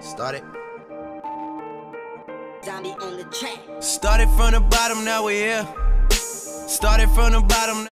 Started. Started from the bottom, now we're here. Started from the bottom.